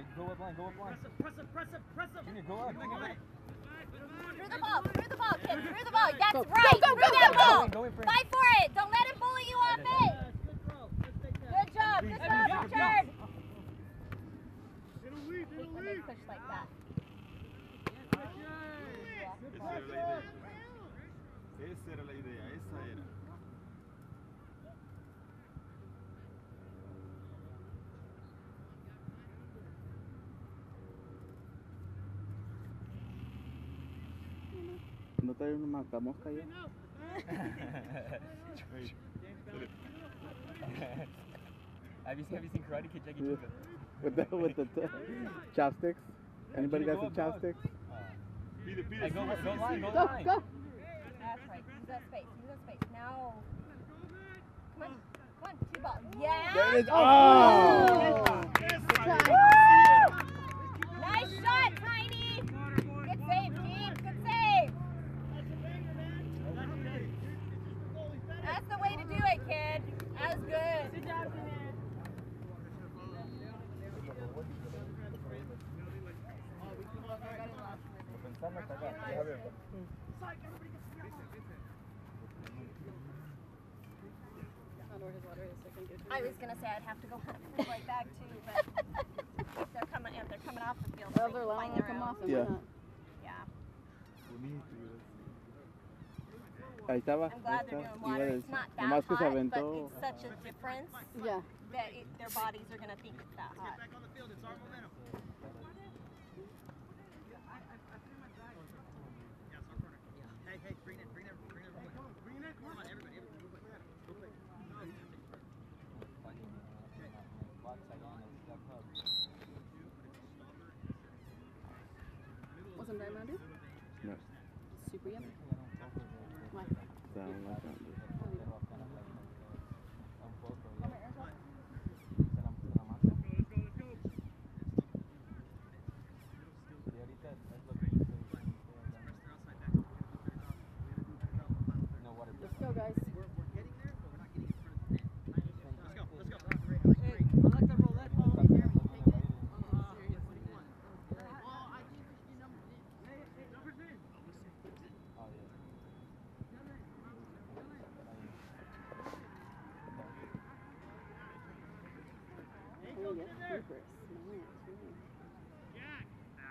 Alright, go up line, go up line. Press him, press him, press him, press him. Junior, go up, go up. Through the ball, through the ball, kid. Through the ball. That's Go, right. go, go, through go, that go, ball. go. Go in for it. Fight for it. Don't let him bully you off it. Good throw. Let's take that. Good job. Good job, Richard. It'll leave, Hate when they push like that. Esa era la idea. Esa era ¿No trae una macamosca ya? have you seen Have you seen Karate Kid Jackie Chan? With the, with the t- chopsticks? Anybody got some up, go up. chopsticks? Pide, pide, Hey, go, sigue, go line, go Go, line. go! That's right. Use that space. Use that space. Now. Come on. Come on. Two ball. Yeah. There it is. Oh! Oh! Nice shot, Tiny. Good save, team. Good save. That's the way to do it, kid. That was good. Good job, Pensando hasta acá, deja ver. I was gonna say I'd have to go hunt for the right bag too, but they're coming if they're coming off the field. Well, they they're can allowing to their come off and Yeah. Yeah. Bonito, Ahí estaba. I'm glad they're doing water. It's not that Nomás que se hot, aventó. but it's such a difference Yeah. that it, their bodies are gonna think it's that hot. Back on the field. It's our momentum. Yeah, it's our corner. Hey, hey, bring it in, bring it in, bring it in. Bring it in. Come on, everybody, everybody. Go quick. Go quick. Wasn't very Mountain Dew? No. Super yummy. Why? Sound like Mountain Dew. Let's go, guys. We're, we're getting there, but we're not getting in front of the net. Let's go, let's go. Great. I like the roulette ball. Oh, yeah.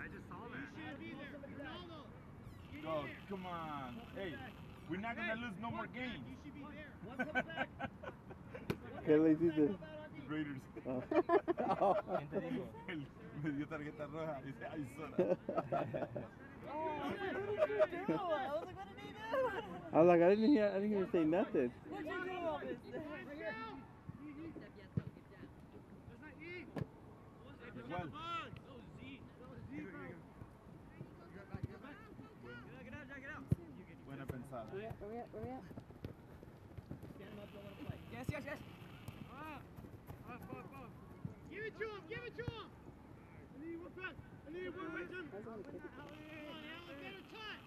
Super smart. Go, come on. Hey, we're not gonna lose no more games. ¿Qué le hiciste? Raiders. Oh. ¿Quién te dijo? Él me dio tarjeta roja. Dice, ay, sola. I was like, I didn't hear, I didn't even say nothing. Igual. Pensada. Where we at? Where we at? Where we at? Yes, yes, yes. Ah, ah, give it to him, give it to him. I need one pass. I need one with him. I was gonna kick it. Come on, Alan, get a touch.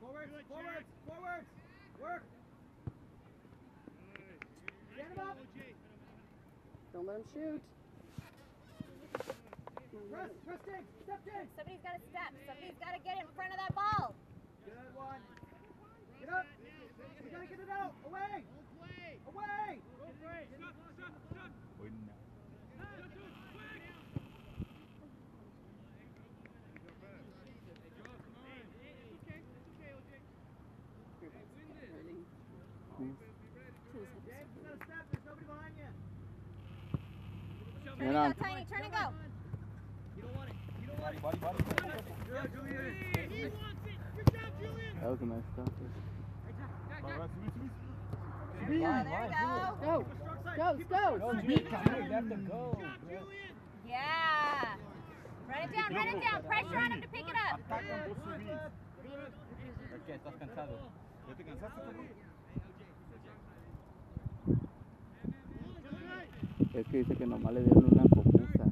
Forwards, forwards, forwards. Work. Get him up. Don't let him shoot. Press, press dig, step dig. Somebody's gotta step. Somebody's gotta get in front of that ball. Good one. Get up. We gotta get it out. Away. Away. Buena. Hurting. James, you gotta step. There's nobody behind you. Turn Hang and on. go, Tiny. Turn and go. You don't want it. You don't want it. body, body. Good, Julian. He wants it. Good job, Julian. That was a nice stop. Va, va, subí, subí. Yeah, there we go. Go. Go, go. Go, strong. Junior, come here, you have to go. Yeah. Run it down, run it down. Pressure on him to pick it up. Atacan, vos subís. ¿Por qué? ¿Estás cansado? Es que dice que nomás le dieron una copusa